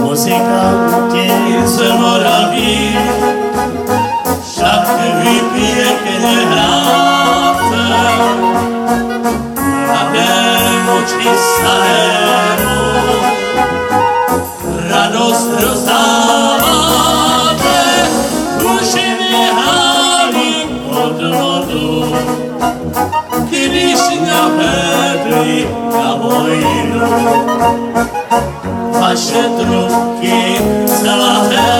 Muzica que se moravi Șapte prietene rată Avem ochi sale na vojnu. Vaše trubky zlaté,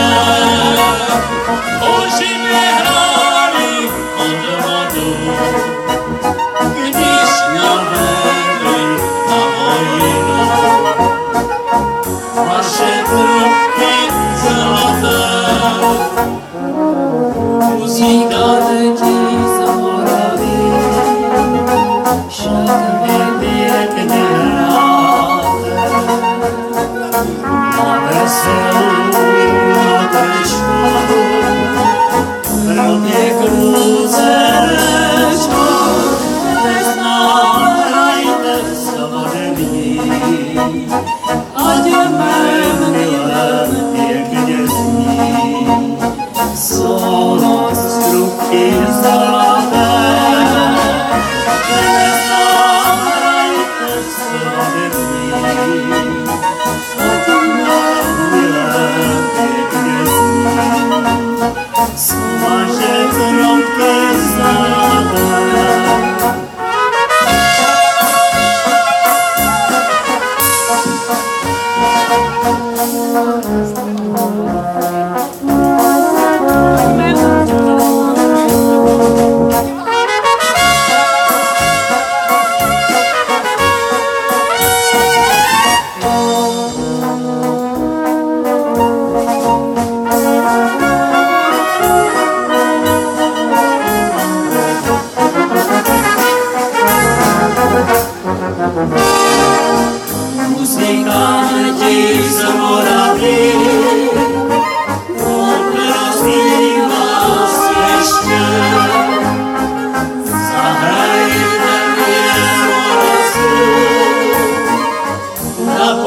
uši mi hráli od vodu, když navedli na vojnu. Vaše trubky zlaté, muzika letí z Moravy, na veselou jatečku. Rodně kluze řečku, neznáhrajte se ode mý, ať je mém milém pěkně